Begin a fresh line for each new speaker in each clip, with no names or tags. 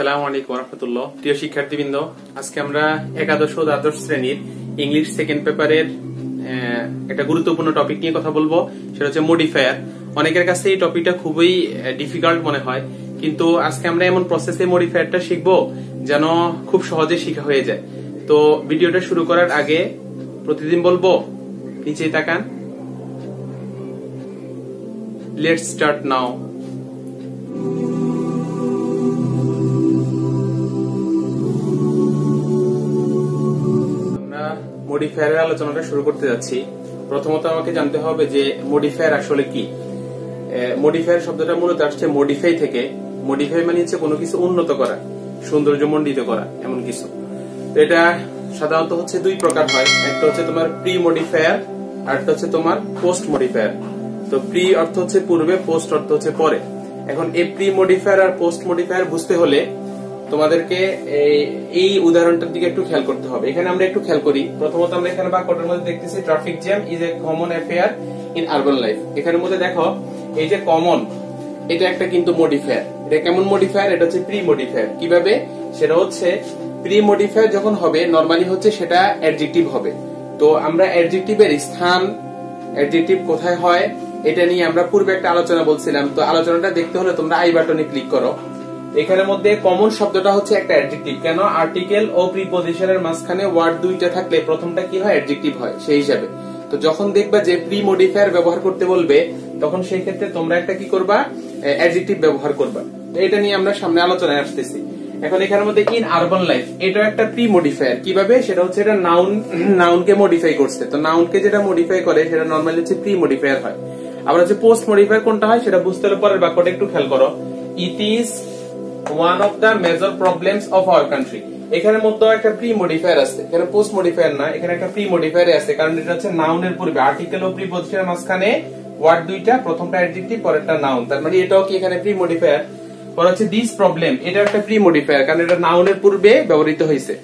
আসসালামু আলাইকুম রহমতুল্লাহ প্রিয় শিক্ষার্থীবৃন্দ, আজকে আমরা একাদশ ও দ্বাদশ শ্রেণির ইংলিশ সেকেন্ড পেপারের একটা গুরুত্বপূর্ণ টপিক নিয়ে কথা বলব। সেটা হচ্ছে মডিফায়ার অনেকের কাছে এই টপিকটা খুবই ডিফিকাল্ট মনে হয়। কিন্তু আজকে আমরা এমন প্রসেসে মডিফায়ারটা শিখব যেন খুব সহজে শেখা হয়ে যায়। তো ভিডিওটা শুরু করার আগে প্রতিদিন বলব, নিচেই তাকান। লেটস স্টার্ট নাও মডিফায়ারের আলোচনাটা শুরু করতে যাচ্ছি। প্রথমত আমাকে জানতে হবে যে মডিফায়ার আসলে কি। মডিফায়ার শব্দটা মূলত আসছে মডিফাই থেকে। মডিফাই মানে হচ্ছে কোনো কিছু উন্নত করা সৌন্দর্যমণ্ডিত করা, এমন কিছু। এটা সাধারণত হচ্ছে দুই প্রকার হয়। একটা হচ্ছে তোমার প্রি মডিফায়ার আর একটা হচ্ছে তোমার পোস্ট মডিফায়ার তো প্রি অর্থ হচ্ছে পূর্বে পোস্ট অর্থ হচ্ছে পরে। এখন এই প্রি মডিফায়ার আর পোস্ট মডিফায়ার বুঝতে হলে তোমাদেরকে এই- উদাহরণটার দিকে একটু খেয়াল করতে হবে। এখানে আমরা একটু খেয়াল করি। প্রথমত আমরা এখানে বাক্যটার মধ্যে দেখতেছি traffic jam is a common affair in urban life এখানের মধ্যে দেখো, এই যে কমন এটা একটা কিন্তু মডিফায়ার এটা কেমন মডিফায়ার এটা হচ্ছে প্রি মডিফায়ার কীভাবে? সেটা হচ্ছে প্রি মডিফায়ার যখন হবে নরমালি হচ্ছে সেটা অ্যাডজেক্টিভ হবে। তো আমরা অ্যাডজেক্টিভের স্থান অ্যাডজেক্টিভ কোথায় হয়, এটা নিয়ে আমরা পূর্বে একটা আলোচনা বলছিলাম। তো আলোচনাটা দেখতে হলে তোমরা আই বাটনে ক্লিক করো। এখানের মধ্যে কমন শব্দটা হচ্ছে একটা অ্যাডজেক্টিভ কেন? আর্টিকেল ও প্রিপজিশনের মাঝখানে ওয়ার্ড দুইটা থাকলে প্রথমটা কি হয়? অ্যাডজেক্টিভ হয়, সেই হিসাবে। তো যখন দেখবা যে প্রি মডিফায়ার ব্যবহার করতে বলবে, তখন সেই ক্ষেত্রে তোমরা একটা কি করবা? অ্যাডজেক্টিভ ব্যবহার করবা। এটা নিয়ে আমরা সামনে আলোচনায় আসতেছি। এখন এখানের মধ্যে ইন আরবান লাইফ এটা একটা প্রি মডিফায়ার কীভাবে? সেটা হচ্ছে এটা নাউন নাউনকে মডিফাই করছে। তো নাউনকে যেটা মডিফাই করে, সেটা নর্মালি হচ্ছে প্রি মডিফায়ার হয়। আবার হচ্ছে পোস্ট মডিফায়ার কোনটা হয়? সেটা বুঝতে হলে পরের বাক্যটা একটু খেয়াল করো। It is one of the major problems of our country এখানে মধ্যে একটা প্রি মডিফায়ার আছে। এখানে পোস্ট মডিফায়ার না, এখানে একটা প্রি মডিফায়ার আছে। কারণ এটা হচ্ছে নাউনের পূর্বে। আর্টিকেল ও প্রিপজিশনের মাঝখানে ওয়ার্ড দুইটা, প্রথমটা অ্যাডজেক্টিভ পরেরটা নাউন তার মানে এটাও কি এখানে প্রি মডিফায়ার পর হচ্ছে দিস প্রবলেম এটা একটা প্রি মডিফায়ার কারণ এটা নাউনের পূর্বে ব্যবহৃত হয়েছে।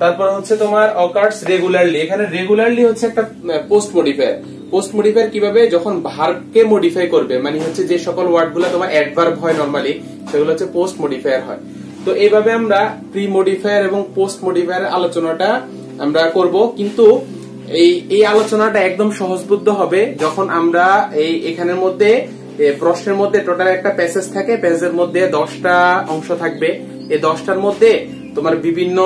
তারপর হচ্ছে তোমার অকার্স রেগুলারলি এখানে রেগুলারলি হচ্ছে একটা পোস্ট মডিফায়ার পোস্ট মডিফায়ার কীভাবে? যখন ভার্বকে মডিফাই করবে মানে হচ্ছে যে সকল ওয়ার্ডগুলো তোমার অ্যাডভার্ব হয় নর্মালি সেগুলো হচ্ছে পোস্ট মডিফায়ার হয়। তো এইভাবে আমরা প্রি মডিফায়ার এবং পোস্ট মডিফায়ার আলোচনাটা আমরা করব। কিন্তু এই এই আলোচনাটা একদম সহজবুদ্ধ হবে যখন আমরা এই, এখানের মধ্যে প্রশ্নের মধ্যে টোটাল একটা প্যাসেজ থাকে প্যাসেজের মধ্যে দশটা অংশ থাকবে। এই দশটার মধ্যে তোমার বিভিন্ন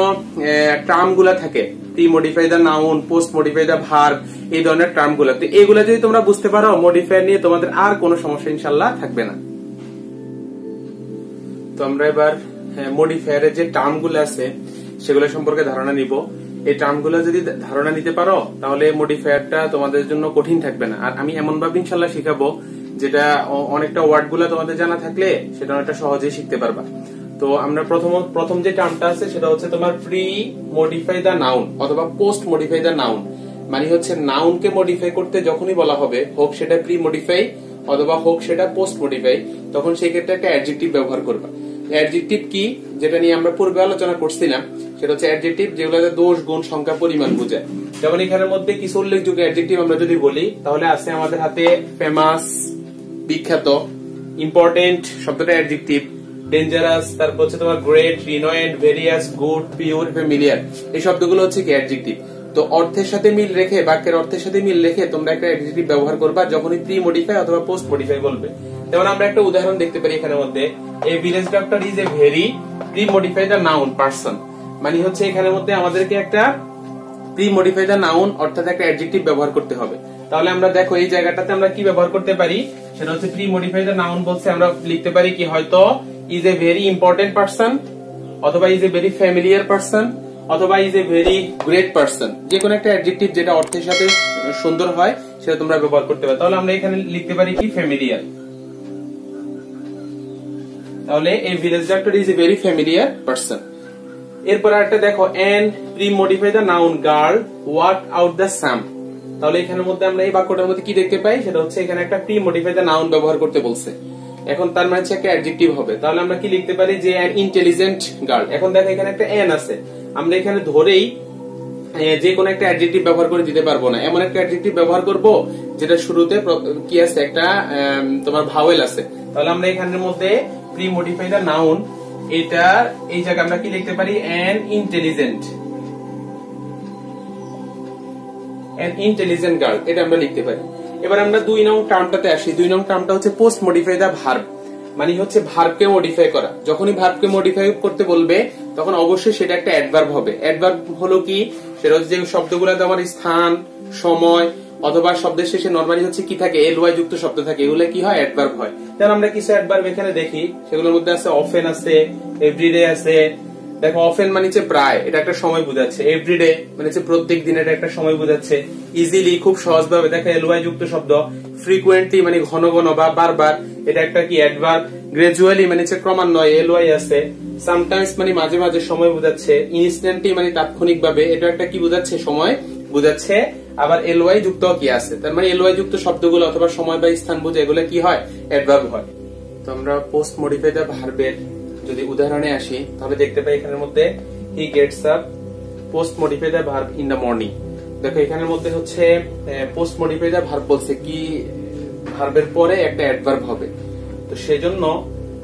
টার্মগুলা থাকে। Pre modify the noun post modify the verb এই ধরনের টার্মগুলা। তো এগুলা যদি তোমরা বুঝতে পারো মডিফায়ার নিয়ে তোমাদের আর কোনো সমস্যা ইনশাল্লাহ থাকবে না। তো আমরা এবার মডিফায়ারের যে টার্মগুলো আছে, সেগুলো সম্পর্কে ধারণা নিব। এই টার্মগুলো যদি ধারণা নিতে পারো, তাহলে মডিফায়ারটা তোমাদের জন্য কঠিন থাকবে না। আর আমি এমন ভাবে ইনশাল্লাহ শিখাবো, যেটা অনেকটা ওয়ার্ডগুলো তোমাদের জানা থাকলে সেটা অনেকটা সহজেই শিখতে পারবা। তো আমরা প্রথম প্রথম যে টার্মটা আছে সেটা হচ্ছে তোমার প্রি মডিফাই দা নাউন অথবা পোস্ট মডিফাই দা নাউন মানে হচ্ছে নাউনকে মডিফাই করতে যখনই বলা হবে, হোক সেটা প্রি মডিফাই অথবা হোক সেটা পোস্ট মডিফাই তখন সেই ক্ষেত্রে একটা অ্যাডজেক্টিভ ব্যবহার করবা। অ্যাডজেক্টিভ কি? যেটা নিয়ে আমরা পূর্বে আলোচনা করছিলাম, সেটা হচ্ছে অ্যাডজেক্টিভ যেগুলোতে দোষ, গুণ, সংখ্যা, পরিমাণ বোঝায়। যেমন এখানের মধ্যে কিছু উল্লেখযোগ্য অ্যাডজেক্টিভ আমরা যদি বলি, তাহলে আছে আমাদের হাতে ফেমাস বিখ্যাত ইম্পর্টেন্ট শব্দটা অ্যাডজেক্টিভ ডেঞ্জারাস তারপর হচ্ছে তোমার great renowned various good pure familiar এই শব্দগুলো হচ্ছে কি অ্যাডজেক্টিভ তো অর্থের সাথে মিল রেখে, বাক্যের অর্থের সাথে মিল রেখে তোমরা একটা অ্যাডজেক্টিভ ব্যবহার করবা, যখনই প্রি মডিফাই অথবা পোস্ট মডিফাই বলবে। যেমন আমরা একটা উদাহরণ দেখতে পারি এখানের মধ্যে। A village doctor is a very pre modify the noun person মানে হচ্ছে এখানের মধ্যে আমাদেরকে একটা প্রি মডিফাই দ্য নাউন অর্থাৎ একটা অ্যাডজেক্টিভ ব্যবহার করতে হবে। তাহলে আমরা দেখো এই জায়গাটাতে আমরা কি ব্যবহার করতে পারি? সেটা হচ্ছে প্রি মডিফাই দ্য নাউন বলছে, আমরা লিখতে পারি কি হয়তো is a very important person অথবা is a very familiar person অথবা is a very great person যে কোনো একটা অ্যাডজেক্টিভ যেটা অর্থের সাথে সুন্দর হয়, সেটা তোমরা ব্যবহার করতে পারো। তাহলে আমরা এখানে লিখতে পারি কি? ফ্যামিলিয়ার তাহলে এই village doctor is a very familiar person এরপর একটা দেখো and pre modify the noun girl walk out the some তাহলে এখানের মধ্যে আমরা এই বাক্যটার মধ্যে কি দেখতে পাই? সেটা হচ্ছে এখানে একটা প্রি মডিফাই দ্য নাউন ব্যবহার করতে বলছে। এখন তার মানে হচ্ছে একটা অ্যাডজেক্টিভ হবে। তাহলে আমরা কি লিখতে পারি? যে অ্যান ইন্টেলিজেন্ট গার্ল এখন দেখো এখানে একটা এন আছে। আমরা এখানে ধরেই যে কোনো একটা অ্যাডজেক্টিভ ব্যবহার করে দিতে পারব না। এমন একটা অ্যাডজেক্টিভ ব্যবহার করব, যেটা শুরুতে কি আছে? একটা তোমার ভাওয়েল আছে। তাহলে আমরা এখানের মধ্যে প্রি মডিফাই দা নাউন এটা, এই জায়গায় আমরা কি লিখতে পারি? An intelligent an intelligent girl এটা আমরা লিখতে পারি। এবার আমরা দুই নং টার্মটাতে আসি। দুই নং টার্মটা হচ্ছে পোস্ট মডিফাই দা ভার্ব মানে হচ্ছে ভার্বকে মডিফাই করা। যখনই ভার্বকে মডিফাই করতে বলবে, তখন অবশ্যই সেটা একটা অ্যাডভার্ব হবে। অ্যাডভার্ব হলো কি? সেটা হচ্ছে যে শব্দগুলোতে আমার স্থান, সময়, অথবা শব্দের শেষে নর্মালি হচ্ছে কি থাকে? এল ওয়াই যুক্ত শব্দ থাকে। এগুলো কি হয়? অ্যাডভার্ব হয়। যেমন আমরা কিছু অ্যাডভার্ব এখানে দেখি। সেগুলোর মধ্যে আছে অফেন আছে এভরিডে আছে দেখো অফেন মানে হচ্ছে প্রায়, এটা একটা সময় বোঝাচ্ছে। এভরিডে মানে হচ্ছে প্রত্যেক দিন এটা একটা সময় বোঝাচ্ছে। ইজিলি খুব সহজভাবে, দেখো এলওয়াই যুক্ত শব্দ। ফ্রিকুয়েন্টলি মানে ঘন ঘন বা বারবার, এটা একটা কি অ্যাডভার্ব গ্রাজুয়ালি মানে হচ্ছে ক্রমান্বয়ে, এলওয়াই আছে। সামটাইমস মানে মাঝে মাঝে সময় বোঝাচ্ছে। ইনস্ট্যান্টলি মানে তাৎক্ষণিক ভাবে এটা একটা কি বোঝাচ্ছে? সময় বোঝাচ্ছে। আবার এলওয়াই যুক্ত কি আছে? তার মানে এলওয়াই যুক্ত শব্দগুলো অথবা সময় বা স্থান বোঝে, এগুলো কি হয়? অ্যাডভার্ব হয়। তো আমরা পোস্ট মডিফাই দা ভার্বের যদি উদাহরণে আসি, তাহলে দেখতে পাই এখানের মধ্যে he gets up post modify the verb in the morning দেখো, এখানের মধ্যে হচ্ছে পোস্ট মডিফাই দা ভার্ব বলছে কি ভার্বের পরে একটা অ্যাডভার্ব হবে। তো সেজন্য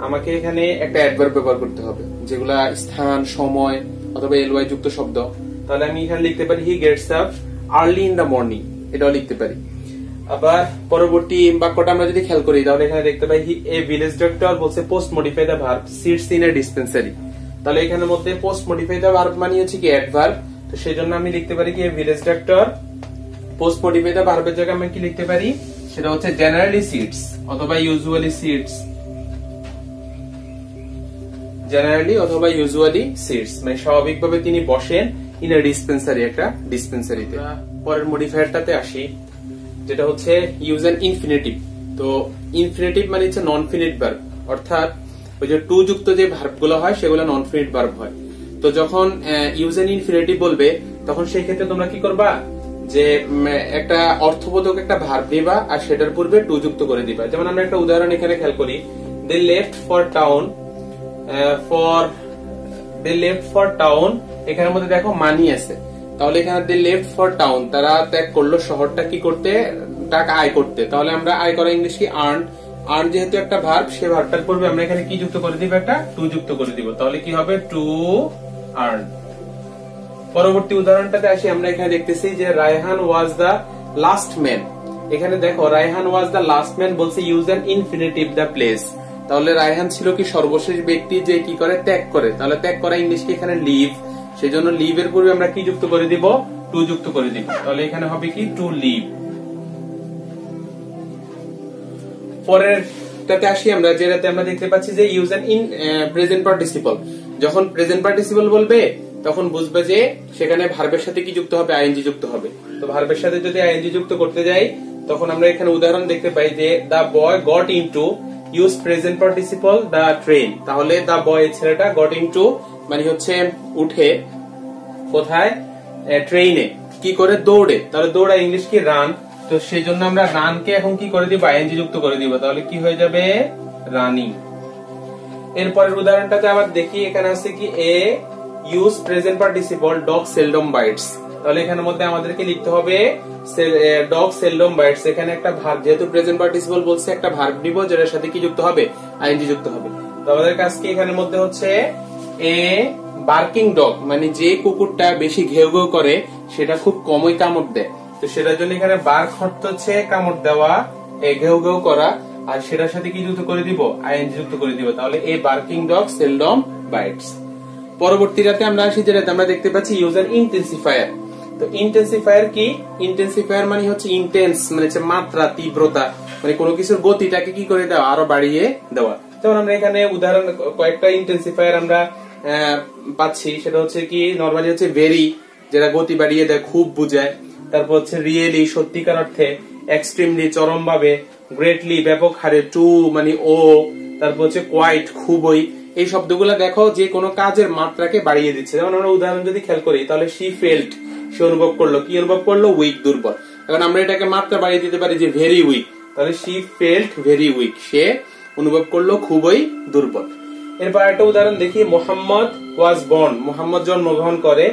আমাকে এখানে একটা অ্যাডভার্ব ব্যবহার করতে হবে, যেগুলা স্থান, সময় অথবা এলওয়াই যুক্ত শব্দ। তাহলে আমি এখানে লিখতে পারি he gets up early in the morning এটাও লিখতে পারি। আবার পরবর্তী বাক্যটা আমরা যদি খেয়াল করি তাহলে এখানে দেখতে পাই এ ভিলেজ ডক্টর বলছে post modify the verb sits in a dispensary তাহলে এখানে মধ্যে পোস্ট মডিফাই দা ভার্ব মানে হচ্ছে কি অ্যাডভার্ব তো সেই জন্য আমি লিখতে পারি কি village doctor post modify the ভার্বের জায়গায় আমি কি লিখতে পারি সেটা হচ্ছে জেনারেলি সিটস অথবা ইউজুয়ালি সিটস জেনারেলি অথবা ইউজুয়ালি সিটস মানে স্বাভাবিকভাবে তিনি বসেন ইন এ ডিসপেন্সারি একটা ডিসপেন্সারিতে পরের মডিফায়ারটাতে আসি। যেটা হচ্ছে ইউজ অ্যান ইনফিনিটিভ তো ইনফিনিটিভ মানে হচ্ছে নন ফিনিট ভার্ব অর্থাৎ ওই যে টু যুক্ত যে ভার্বগুলো হয়, সেগুলো নন ফিনিট ভার্ব হয়। তো যখন ইউজ অ্যান ইনফিনিটিভ বলবে, তখন সেই ক্ষেত্রে তোমরা কি করবা? যে একটা অর্থবোধক একটা ভার্ব দিবা আর সেটার পূর্বে টু যুক্ত করে দিবা। যেমন আমরা একটা উদাহরণ এখানে খেয়াল করি। They left for town for they left for town এখানের মধ্যে দেখো মানি আছে। তাহলে এখানে দে লেফট ফর টাউন তারা ত্যাগ করল শহরটা কি করতে? টাকা আয় করতে। তাহলে আমরা আয় করা ইংলিশ কি? আর্ন আর্ন যেহেতু একটা ভার্ব সে ভার্বটার পূর্বে আমরা এখানে কি যুক্ত করে দিব? একটা টু যুক্ত করে দিব। তাহলে কি হবে? টু আর্ন পরবর্তী উদাহরণটাতে আসি, আমরা এখানে দেখতেছি যে Raihan was the last man এখানে দেখো, Raihan was the last man বলছে use an infinitive the place তাহলে রায়হান ছিল কি সর্বশেষ ব্যক্তি যে কি করে? ত্যাগ করে। তাহলে ত্যাগ করা ইংলিশ কি এখানে লিভ সেই জন্য লিভ এর পূর্বে আমরা কি যুক্ত করে দিব? টু যুক্ত করে দিব। তাহলে এখানে হবে কি? টু লিভ পরের টাতে আসি আমরা যেটাতে আমরা দেখতে পাচ্ছি যে use an in present participle যখন প্রেজেন্ট পার্টিসিপল বলবে, তখন বুঝবে যে সেখানে ভার্বের সাথে কি যুক্ত হবে? আইএনজি যুক্ত হবে। তো ভার্বের সাথে যদি আইএনজি যুক্ত করতে যাই, তখন আমরা এখানে উদাহরণ দেখতে পাই যে the boy got into use present participle the train তাহলে দা বয় ছেলেটা গট ইনটু মানে হচ্ছে উঠে কোথায়? ট্রেনে কি করে? দৌড়ে। তাহলে দৌড়া ইংলিশ কি? রান তো সেই জন্য আমরা রানকে এখন কি করে দিব? আইএনজি যুক্ত করে দিব। তাহলে কি হয়ে যাবে? রানিং এরপরের উদাহরণটাতে আবার দেখি, এখানে আছে কি? A use present participle dog seldom bites তাহলে এখানের মধ্যে আমাদেরকে লিখতে হবে ডগ সেলডম বাইটস এখানে একটা ভার্ব যেহেতু প্রেজেন্ট পার্টিসিপল বলছে, একটা ভার্ব নিব, যেটার সাথে কি যুক্ত হবে? আইএনজি যুক্ত হবে। তো আমাদের কাজ কি? এখানের মধ্যে হচ্ছে এ বার্কিং ডগ মানে যে কুকুরটা বেশি ঘেউ ঘেউ করে, সেটা খুব কমই কামড় দেয়। তো সেটার জন্য এখানে বার্ক অর্থ হচ্ছে কামড় দেওয়া, এ ঘেউ ঘেউ করা, আর সেটার সাথে কি যুক্ত করে দিব? আইএনজি যুক্ত করে দিব। তাহলে a barking dog seldom bites পরবর্তীটাতে আমরা আসি যেটাতে আমরা দেখতে পাচ্ছি ইউজ অ্যান ইন্টেন্সিফায়ার তো ইন্টেন্সিফায়ার কি? ইন্টেন্সিফায়ার মানে হচ্ছে ইন্টেন্স মানে হচ্ছে মাত্রা, তীব্রতা মানে কোনো কিছুর গতিটাকে কি করে দেওয়া? আরও বাড়িয়ে দেওয়া। যেমন আমরা এখানে উদাহরণ, কয়েকটা ইন্টেন্সিফায়ার আমরা পাচ্ছি, সেটা হচ্ছে কি নর্মালি হচ্ছে ভেরি যেটা গতি বাড়িয়ে দেয়, খুব বুঝায়। তারপর হচ্ছে রিয়েলি সত্যিকার অর্থে এক্সট্রিমলি চরম ভাবে গ্রেটলি ব্যাপক হারে, টু মানে ও, তারপর হচ্ছে কোয়াইট খুবই। এই শব্দগুলো দেখো, যে কোনো কাজের মাত্রাকে বাড়িয়ে দিচ্ছে। যেমন আমরা উদাহরণ যদি খেয়াল করি, তাহলে শি ফেল্ট সে অনুভব করল। কি অনুভব করল? উইক দুর্বল। এখন আমরা এটাকে মাত্রা বাড়িয়ে দিতে পারি যে ভেরি উইক তাহলে শি ফেল্ট ভেরি উইক সে অনুভব করল খুবই দুর্বল। এরপর একটা উদাহরণ দেখি, মোহাম্মদ ওয়াজ বর্ন মোহাম্মদ জন্মগ্রহণ করে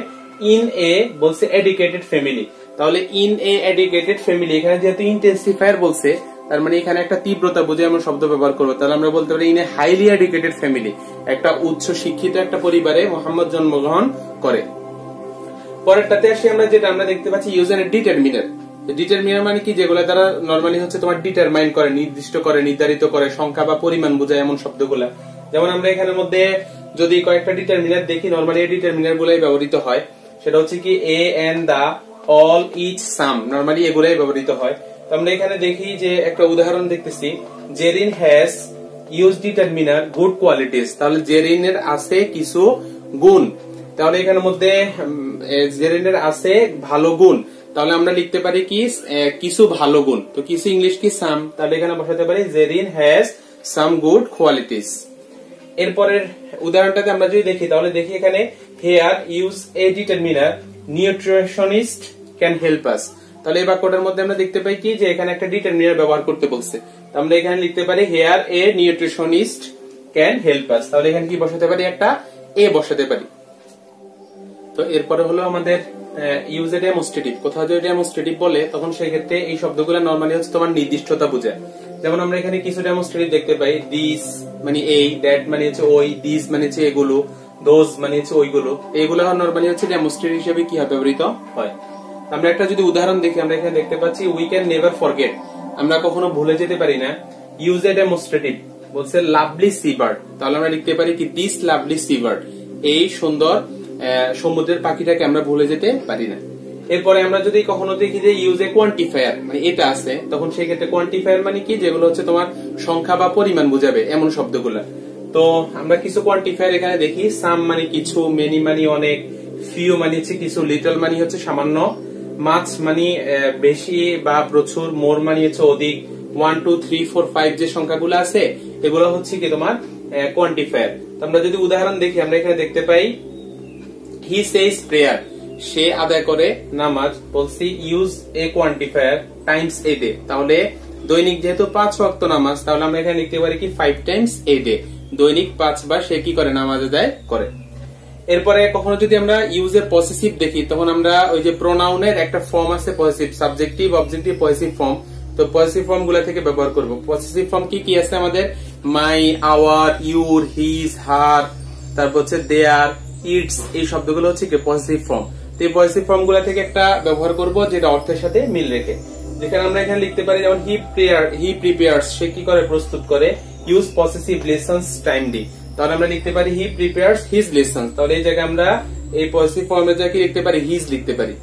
ইন এ বলছে এডুকেটেড ফ্যামিলি তাহলে ইন এ এডুকেটেড ফ্যামিলি এখানে যেহেতু ইন্টেন্সিফায়ার বলছে, তার মানে এখানে একটা তীব্রতা বুঝে আমরা শব্দ ব্যবহার করব। তাহলে আমরা বলতে পারি in a highly educated family একটা উচ্চ শিক্ষিত একটা পরিবারে মোহাম্মদ জন্মগ্রহণ করে। পরেরটাতে আসি আমরা, যেটা আমরা দেখতে পাচ্ছি ইউজ এন ডিটারমিনার ডিটারমিনার মানে কি? যেগুলো তারা নর্মালি হচ্ছে তোমার ডিটারমাইন করে, নির্দিষ্ট করে, নির্ধারিত করে, সংখ্যা বা পরিমাণ বোঝায় এমন শব্দগুলা। যেমন আমরা এখানের মধ্যে যদি কয়েকটা ডিটারমিনার দেখি নর্মালি এই ডিটারমিনার গুলাই ব্যবহৃত হয়। সেটা হচ্ছে কি a an the all each some normally এগুলাই ব্যবহৃত হয়। তো আমরা এখানে দেখি যে একটা উদাহরণ দেখতেছি। Jerin has use determiner good qualities তাহলে জেরিনের আছে কিছু গুণ। তাহলে এখানের মধ্যে জেরিনের আছে ভালো গুণ। তাহলে আমরা লিখতে পারি কি কিছু ভালো গুণ। তো কিছু ইংলিশ কি সাম তাহলে এখানে বসাতে পারি, Jerin has some good qualities এরপরের উদাহরণটাতে আমরা যদি দেখি, তাহলে দেখি এখানে here use a determiner nutritionist can help us তাহলে এই বাক্যটার মধ্যে আমরা দেখতে পাই কি, যে এখানে একটা ডিটারমিনার ব্যবহার করতে বলছে। আমরা এখানে লিখতে পারি here a nutritionist can help us তাহলে এখানে কি বসাতে পারি? একটা এ বসাতে পারি। তো এরপরে হলো আমাদের ইউজ এ ডেমোস্ট্রেটিভ কোথাও যদি ডেমোস্ট্রেটিভ বলে, তখন সেই ক্ষেত্রে এই শব্দগুলো নর্মালি হচ্ছে তোমার নির্দিষ্টতা বোঝায়। যেমন আমরা এখানে কিছু ডেমোস্ট্রেট দেখতে পাই। দিস মানে এই দ্যাট মানে হচ্ছে ওই দিস মানে হচ্ছে এগুলো দোজ মানে হচ্ছে ওইগুলো। এইগুলো নর্মালি হচ্ছে ডেমোস্ট্রেটিভ হিসেবে কি ব্যবহৃত হয়। আমরা একটা যদি উদাহরণ দেখি, আমরা এখানে দেখতে পাচ্ছি উই ক্যান নেভার ফরগেট আমরা কখনো ভুলে যেতে পারি না। ইউজ এ ডেমোস্ট্রেটিভ বলছে লাভলি সিবার্ড তাহলে আমরা লিখতে পারি কি দিস লাভলি সিবার্ড এই সুন্দর সমুদ্রের পাখিটাকে আমরা ভুলে যেতে পারি না। এরপরে আমরা যদি কখনো দেখি যে ইউজ এ কোয়ান্টিফায়ার মানে এটা আছে, তখন সেই ক্ষেত্রে কোয়ান্টিফায়ার মানে কি? যেগুলো হচ্ছে তোমার সংখ্যা বা পরিমাণ বুঝাবে, এমন শব্দগুলো। তো আমরা কিছু কোয়ান্টিফায়ার এখানে দেখি সাম মানে কিছু মেনি মানে অনেক ফিউ মানে হচ্ছে কিছু লিটল মানে হচ্ছে সামান্য মাছ মানে বেশি বা প্রচুর মোর মানে হচ্ছে অধিক one two three four five যে সংখ্যাগুলো আছে, এগুলো হচ্ছে কি তোমার কোয়ান্টিফায়ার তো আমরা যদি উদাহরণ দেখি, আমরা এখানে দেখতে পাই হি সেজ প্রেয়ার সে আদায় করে নামাজ বলছি use a quantifier times a day তাহলে দৈনিক যেহেতু পাঁচ ওয়াক্ত নামাজ, তাহলে আমরা এখানে লিখতে পারি কি ফাইভ টাইমস এ ডে দৈনিক পাঁচবার সে কি করে? নামাজ আদায় করে। এরপরে কখনো যদি আমরা ইউজের পসেসিভ দেখি, তখন আমরা ওই যে প্রোনাউনের একটা ফর্ম আছে possessive subjective objective possessive form তো পসেসিভ ফর্মগুলা থেকে ব্যবহার করব। পসেসিভ ফর্ম কি কি আছে আমাদের? My our your his her তারপর হচ্ছে দেয়ার ইটস এই শব্দগুলো হচ্ছে কি পজিটিভ ফর্ম তো এই পজিটিভ ফর্মগুলা থেকে একটা ব্যবহার করব যেটা অর্থের সাথে মিল রেখে। যেখানে আমরা এখানে লিখতে পারি, যেমন হি প্রেয়ার হি প্রিপেয়ার্স সে কি করে, প্রস্তুত করে ইউজ পসেসিভ লেসন্স টাইমলি তাহলে আমরা লিখতে পারি হি প্রিপেয়ার্স হিজ লেসন্স তাহলে এই জায়গায় আমরা এই পজিটিভ ফর্মে জায়গায় লিখতে পারি হিজ লিখতে পারি।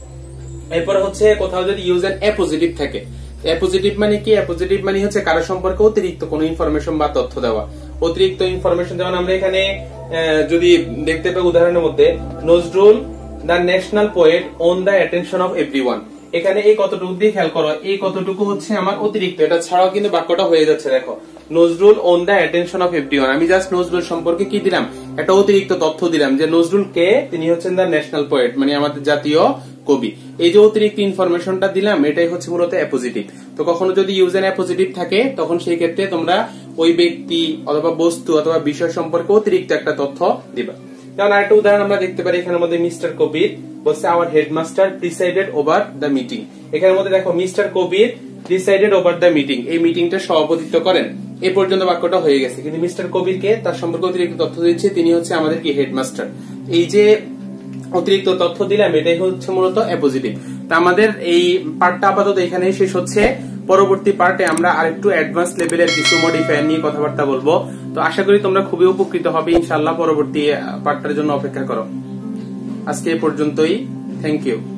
এরপর হচ্ছে কোথাও যদি ইউজ এন অ্যাপোজিটিভ থাকে। অ্যাপোজিটিভ মানে কি? অ্যাপোজিটিভ মানে হচ্ছে কারও সম্পর্কে অতিরিক্ত কোনো ইনফরমেশন বা তথ্য দেওয়া। অতিরিক্ত ইনফরমেশন যেমন আমরা এখানে যদি দেখতে পাই উদাহরণের মধ্যে, Nazrul the national poet won the attention of every এখানে এই কতটুকু দিয়ে খেয়াল করো, এই কতটুকু হচ্ছে আমার অতিরিক্ত। এটা ছাড়াও কিন্তু বাক্যটা হয়ে যাচ্ছে, দেখো। Nazrul won the attention of every আমি জাস্ট নজরুল সম্পর্কে কি দিলাম? একটা অতিরিক্ত তথ্য দিলাম যে নজরুল কে? তিনি হচ্ছেন দ্য ন্যাশনাল পোয়েট মানে আমাদের জাতীয় কবি। এই যে অতিরিক্ত ইনফরমেশনটা দিলাম, এটাই হচ্ছে মূলত অ্যাপোজিটিভ তো কখনো যদি ইউজ এন অ্যাপোজিটিভ থাকে, তখন সেই ক্ষেত্রে তোমরা ওই ব্যক্তি অথবা বস্তু অথবা বিষয় সম্পর্কে অতিরিক্ত একটা তথ্য দিবা। যেমন আরেকটা উদাহরণ আমরা দেখতে পারি মধ্যে মিস্টার কবির বলছে our headmaster presided over the meeting মধ্যে দেখো, mister Kabir presided over the meeting এই মিটিংটা সভাপতিত্ব করেন। এ পর্যন্ত বাক্যটা হয়ে গেছে। কিন্তু মিস্টার কবিরকে তার সম্পর্কে অতিরিক্ত তথ্য দিচ্ছে, তিনি হচ্ছে আমাদের কি হেডমাস্টার এই যে অতিরিক্ত তথ্য দিলাম, এটাই হচ্ছে মূলত অ্যাপোজিটিভ তা আমাদের এই পার্টটা আপাতত এখানেই শেষ হচ্ছে। পরবর্তী পার্টে আমরা আরেকটু অ্যাডভান্স লেভেলের কিছু মডিফায়ার নিয়ে কথাবার্তা বলব। তো আশা করি তোমরা খুবই উপকৃত হবে। ইনশাল্লাহ পরবর্তী পার্টটার জন্য অপেক্ষা করো। আজকে এ পর্যন্তই। Thank you